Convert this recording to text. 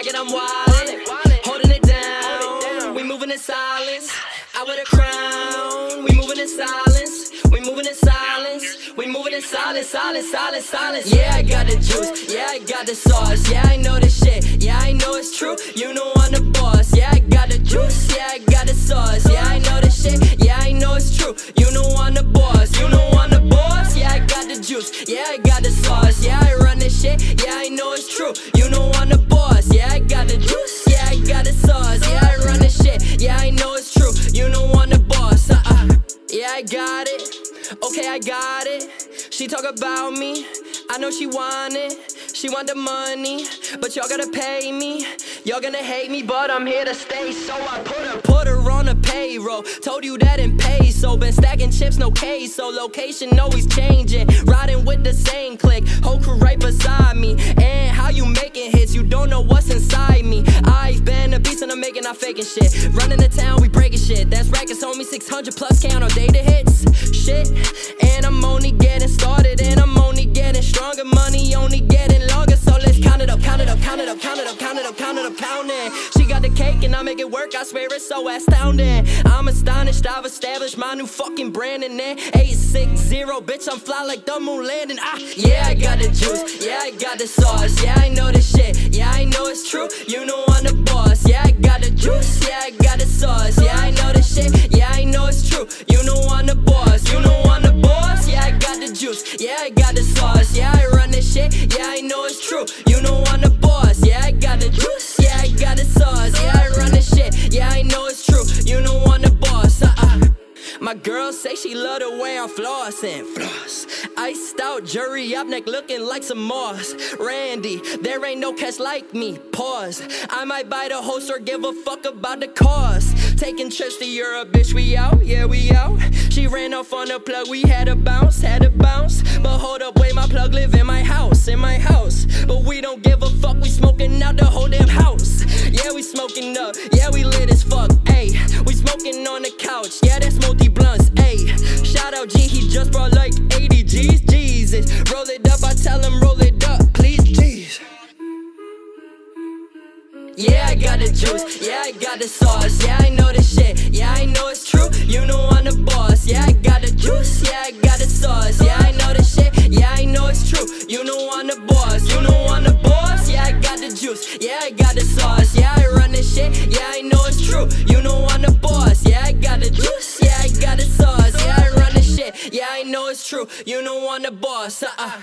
I'm wildin', holding it down. We moving in silence. I wear the crown. We moving in silence. We moving in silence. We moving in silence, silence, silence, silence. Yeah, I got the juice. Yeah, I got the sauce. Yeah, I know the shit. Yeah, I know it's true. You know I'm the boss. Got the juice. Yeah, I got the sauce. Yeah, I run this shit. Yeah, I know it's true. You know I'm the boss. Uh uh. Yeah, I got it. Okay, I got it. She talk about me. I know she want it. She want the money, but y'all gotta pay me. Y'all gonna hate me, but I'm here to stay. So I put her, put her on a payroll. Told you that in pay, so been stacking chips, no case. So location always changing. Riding with the same click, whole crew right beside me. And how you making hits? You don't know what's I've been a beast and I'm making, not faking shit. Running the town, we breaking shit. That's rackets, homie, 600 plus count on data hits. Shit, and I'm only getting started, and I'm only getting stronger. Money only getting count it up, count it up, count it up, count it up, count it up, count it. She got the cake and I make it work, I swear it's so astounding. I'm astonished, I've established my new fucking brand in there. 860, bitch, I'm fly like the moon landing. Ah, yeah, I got the juice, yeah, I got the sauce, yeah, I know the shit, yeah, I know it's true. You know I'm the boss, yeah, I got the juice, yeah, I got the sauce, yeah, I know the shit, yeah, I know it's true. You know I'm the boss, you know I'm the boss, yeah, I got the juice, yeah, I got My girl say she love the way I'm flossing, floss. Iced out, jury up neck looking like some moss. Randy, there ain't no catch like me. Pause. I might buy the host or give a fuck about the cost. Taking trips to Europe, bitch, we out, yeah, we out. She ran off on the plug, we had to bounce, had to bounce. But hold up, wait, my plug live in my house, in my house. But we don't give a fuck, we smoking out the whole damn house. Yeah, we smoking up, yeah, we lit as fuck, ayy. We smoking on the couch, yeah, that's multi blunts, ayy. Shout out G, he just brought like 80 G's, Jesus. Roll it up, I tell him roll it up, please, jeez. Yeah, I got the juice, yeah, I got the sauce, yeah, I know the shit, yeah, I know it's true, you know I'm the boss, yeah, I got the juice, it's true, you don't want the boss, uh-uh.